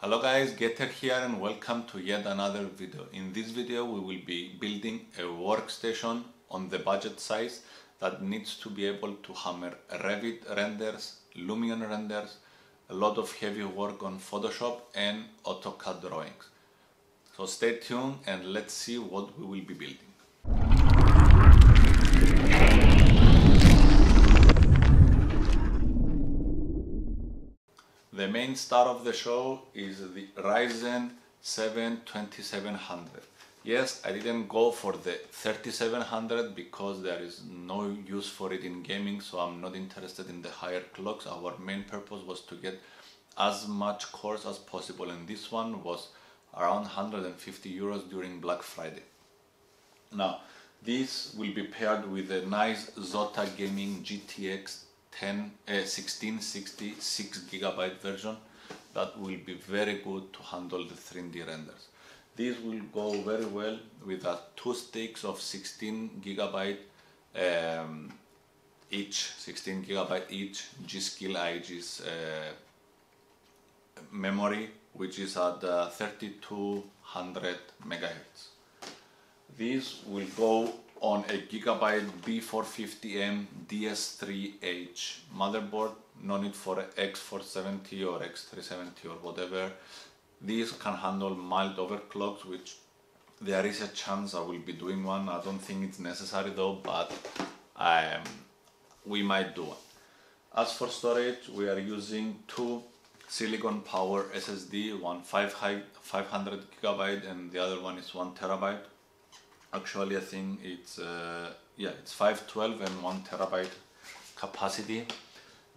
Hello guys, Gater here and welcome to yet another video. In this video we will be building a workstation on the budget size that needs to be able to hammer Revit renders, Lumion renders, a lot of heavy work on Photoshop and AutoCAD drawings. So stay tuned and let's see what we will be building. The main star of the show is the Ryzen 7 2700. Yes, I didn't go for the 3700 because there is no use for it in gaming, so I'm not interested in the higher clocks. Our main purpose was to get as much cores as possible, and this one was around 150 euros during Black Friday. Now, this will be paired with a nice Zotac Gaming GTX 10 uh, 1660 6 gigabyte version that will be very good to handle the 3D renders. This will go very well with uh, two sticks of 16 gigabyte um, each, 16 gigabyte each G.Skill Aegis uh, memory, which is at uh, 3200 megahertz. This will go on a Gigabyte B450M DS3H motherboard, no need for X470 or X370 or whatever. These can handle mild overclocks, which there is a chance I will be doing one. I don't think it's necessary though, but um, we might do one. As for storage, we are using two Silicon Power SSD, one 500 gigabyte and the other one is one terabyte actually I think it's uh, yeah it's 512 and 1 terabyte capacity.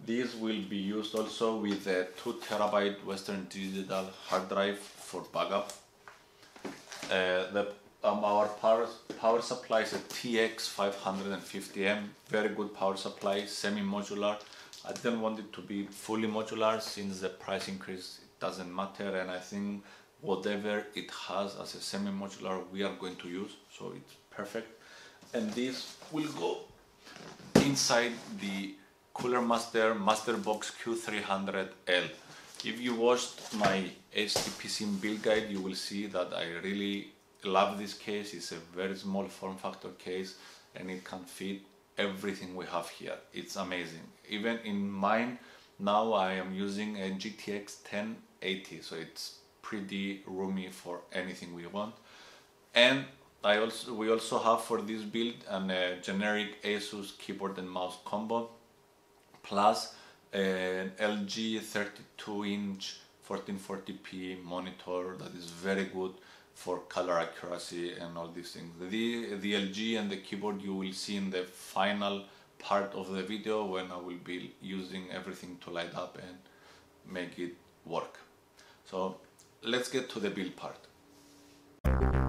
These will be used also with a 2 terabyte Western Digital hard drive for backup. Uh, the, um, our power, power supply is a TX 550M very good power supply semi-modular. I didn't want it to be fully modular since the price increase doesn't matter and I think whatever it has as a semi-modular we are going to use so it's perfect. And this will go inside the Cooler Master Master Box Q300L if you watched my HTPC build guide you will see that I really love this case. It's a very small form factor case and it can fit everything we have here. It's amazing. Even in mine now I am using a GTX 1080 so it's pretty roomy for anything we want and I also we also have for this build an uh, generic Asus keyboard and mouse combo plus an LG 32 inch 1440p monitor that is very good for color accuracy and all these things. The, the LG and the keyboard you will see in the final part of the video when I will be using everything to light up and make it work. So let's get to the build part.